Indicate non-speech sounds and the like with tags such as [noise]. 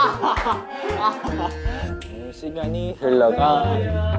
[laughs] 시간이 흘러가.